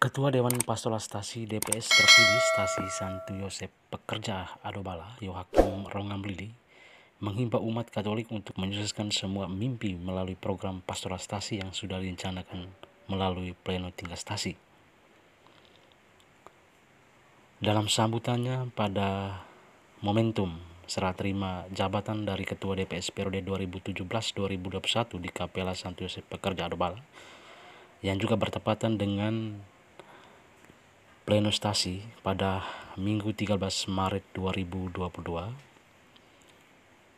Ketua Dewan Pastoral Stasi DPS terpilih Stasi Santo Yosep Pekerja Adobala Yohakim Rongamlili menghimbau umat Katolik untuk menyukseskan semua mimpi melalui program pastoral stasi yang sudah direncanakan melalui pleno tingkat stasi. Dalam sambutannya pada momentum serah terima jabatan dari Ketua DPS periode 2017-2021 di Kapela Santo Yosep Pekerja Adobala yang juga bertepatan dengan pleno stasi pada Minggu 13 Maret 2022,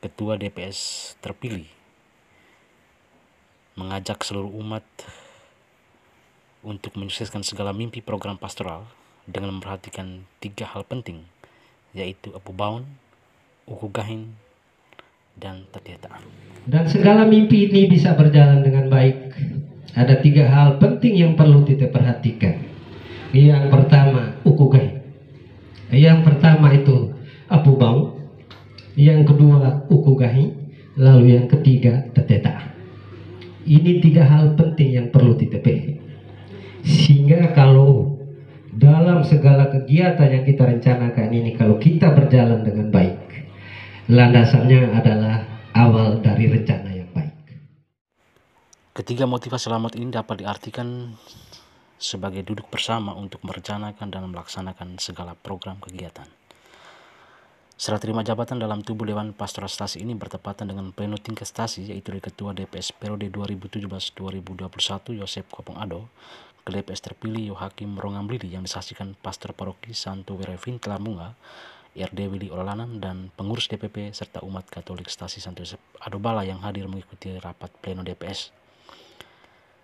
Ketua DPS terpilih mengajak seluruh umat untuk menyukseskan segala mimpi program pastoral dengan memperhatikan tiga hal penting, yaitu Abu Baun, Uku Gahin, dan Tatiata. Dan segala mimpi ini bisa berjalan dengan baik. Ada tiga hal penting yang perlu kita perhatikan. Yang pertama ukugai. Yang pertama itu apu bau. Yang kedua ukugahi. Lalu yang ketiga teteta. Ini tiga hal penting yang perlu ditepe. Sehingga kalau dalam segala kegiatan yang kita rencanakan ini kalau kita berjalan dengan baik landasannya adalah awal dari rencana yang baik. Ketiga motivasi selamat ini dapat diartikan sebagai duduk bersama untuk merencanakan dan melaksanakan segala program kegiatan. Serah terima jabatan dalam tubuh Dewan Pastoral Stasi ini bertepatan dengan pleno tingkat stasi yaitu dari Ketua DPS periode 2017-2021 Yosep Kopong Ado ke DPS terpilih Yohakim Rongamblili yang disaksikan Pastor Paroki Santo Wirevin Telamunga, RD Willy Olalanan dan pengurus DPP serta umat Katolik Stasi Santo Yosep Adobala yang hadir mengikuti rapat pleno DPS.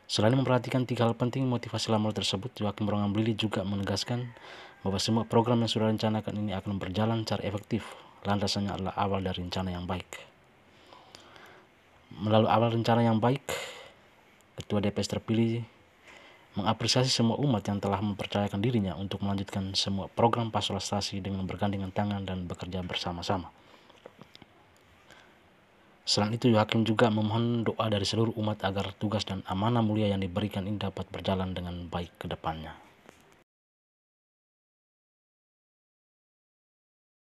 Selain memperhatikan tiga hal penting motivasi lamar tersebut, Joakim Rongamblili juga menegaskan bahwa semua program yang sudah rencanakan ini akan berjalan secara efektif. Landasannya adalah awal dari rencana yang baik. Melalui awal rencana yang baik, Ketua DPS terpilih mengapresiasi semua umat yang telah mempercayakan dirinya untuk melanjutkan semua program pastoral stasi dengan bergandengan tangan dan bekerja bersama-sama. Selain itu, Hakim juga memohon doa dari seluruh umat agar tugas dan amanah mulia yang diberikan ini dapat berjalan dengan baik ke depannya.